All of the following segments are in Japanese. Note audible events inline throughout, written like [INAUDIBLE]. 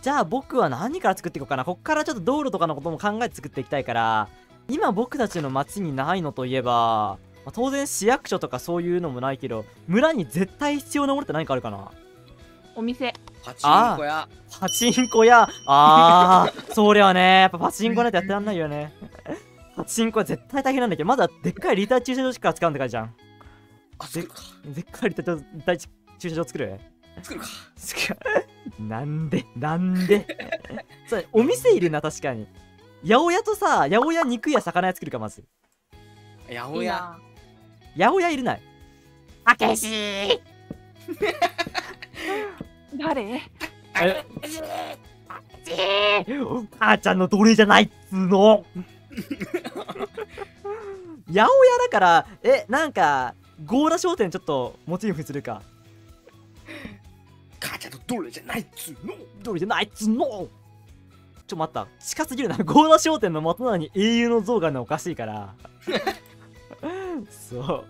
じゃあ僕は何から作っていこうかな。こっからちょっと道路とかのことも考えて作っていきたいから。今僕たちの町にないのといえば、まあ当然市役所とかそういうのもないけど村に絶対必要なものって何かあるかな？お店。パチンコ屋パチンコ屋。あー [LAUGHS] そりゃね。やっぱパチンコなんてやってらんないよね。パチンコは絶対大変なんだけどまだでっかいリター駐車場しか使うんって感じじゃん。あ作るか。でっかいリター駐車場作る？作るかなんでなんで？[LAUGHS] そうお店いるな確かに。八百屋とさ八百屋肉や魚屋作るかまず。八百屋。八百屋いるない？たけし [LAUGHS] 誰？え母ちゃんの奴隷じゃないっつーの。八百屋だからえなんかゴーラ商店ちょっとモチーフにするかどれじゃないっつうの？どれじゃないっつーの？ちょ待った。近すぎるな。ゴーラ商店の元なのに英雄の像があるのおかしいから。[LAUGHS] そう。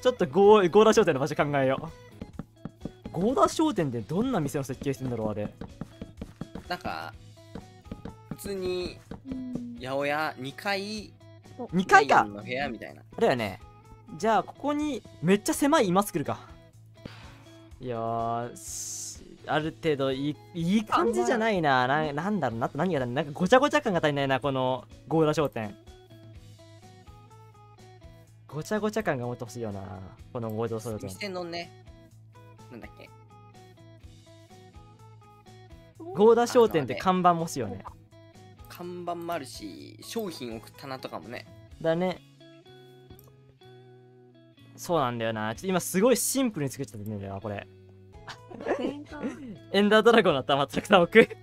ちょっとゴーゴーラ商店の場所考えよう。ゴーラ商店ってどんな店の設計してんだろうあれ。なんか普通に八百屋2階2階か。部屋みたいな。だよね。じゃあここにめっちゃ狭い今作るか。いやーしある程度いいいい感じじゃないな。ななんだろうな。何がだなんかごちゃごちゃ感が足りないなこのゴーラ商店。ごちゃごちゃ感がもっと欲しいよなこのゴーラ商店店のねなんだっけ。ゴーラ商店って看板も欲しいよね。看板もあるし商品置く棚とかもね。だね。そうなんだよな。ちょっと今すごいシンプルに作っちゃってんだよなこれエンダードラゴンの頭たくさん置く。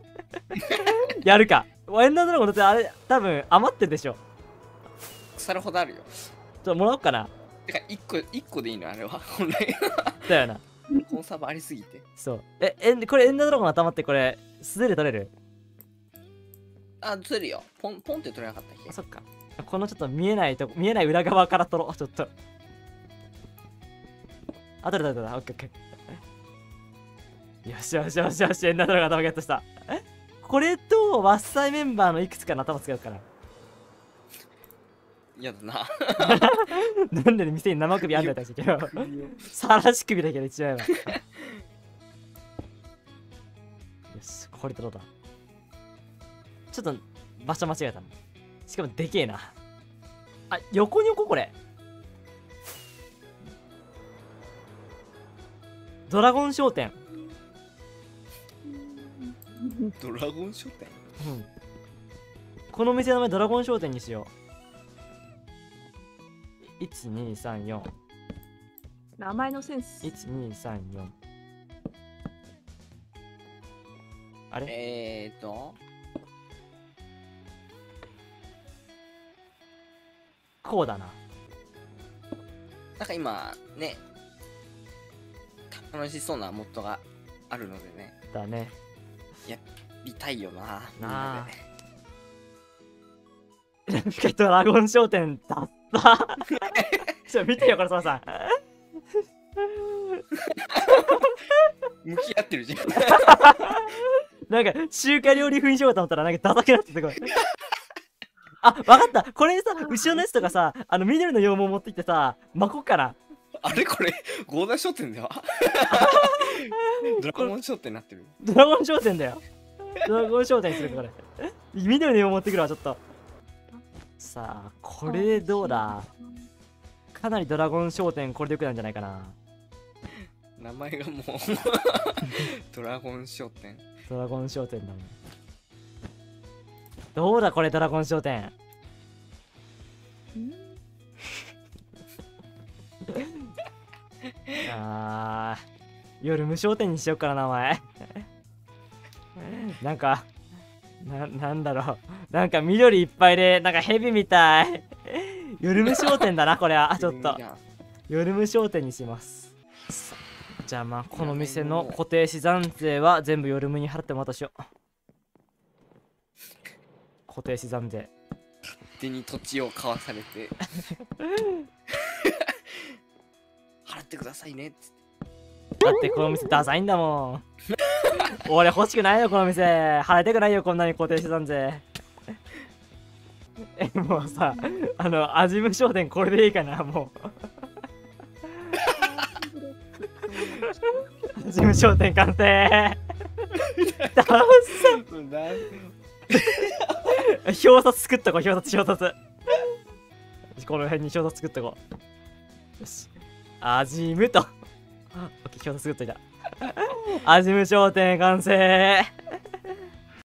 [LAUGHS] やるか。エンダードラゴンだってあれ多分余ってるでしょ。腐るほどあるよ。ちょっともらおうかな。てか1個一個でいいのあれは。本来だよな。コンサバありすぎて。そう。ええんこれエンダードラゴンの頭ってこれ素手で取れる？あ釣るよ。ポンポンって取れなかったっけ？あそっか。このちょっと見えないとこ見えない裏側から取ろうちょっと。あ取れた取れた。オッケーオッケーよしよしよしよしエンダードラゴンの頭ゲットした。え？これとワッサイメンバーのいくつかの頭使うから。嫌だな。[LAUGHS] なんで店に生首あんだったんだけどさらし首だけど一応やばい。よしこれ取ろうだ？ちょっと場所間違えたのしかもでけえな。あ横に置こうこれ。ドラゴン商店ドラゴン商店？うん。この店の名前ドラゴン商店にしよう。1234名前のセンス。1234あれ？えーと。こうだな。なんか今ね楽しそうなモッドがあるのでね。だね見たいよなみんなあなで。なんかドラゴン商店だった。[LAUGHS] ちょ見てよこれささん。向き合ってるじゃん。なんか中華料理風にしようと思ったらなんかダサくなってすごいあわかった。これさ後ろのやつとかさあの緑の羊毛持ってきてさ巻こっかな。あれこれ合田商店では [LAUGHS] ドラゴン商店になってる。ドラゴン商店だよドラゴン商店にするから。緑の羊毛持ってくるわちょっと。さあこれでどうだ？かなりドラゴン商店これでよくなるんじゃないかな。名前がもう [LAUGHS] ドラゴン商店。ドラゴン商店だもんどうだこれドラゴン商店？[LAUGHS] あー夜無商店にしよっかな名前なんかななんだろう。なんか緑いっぱいでなんか蛇みたい。夜無商店だなこれは。ちょっと。夜無商店にします。さじゃあまあこの店の固定資産税は全部夜無に払ってもらったしよう。固定資産税。手に土地を買わされて。[LAUGHS] 払ってくださいねっつって。ってこの店ダサいんだもん [LAUGHS] 俺欲しくないよこの店。払いたくないよこんなに固定してたんぜ [LAUGHS] えもうさあの味無商店これでいいかなもう。[LAUGHS] 味無商店完成。ダうんだサ表札作っとこう表札表札。この辺に表札作っとこう。よし。味無と。オッケー表札作っといた味無商店完成。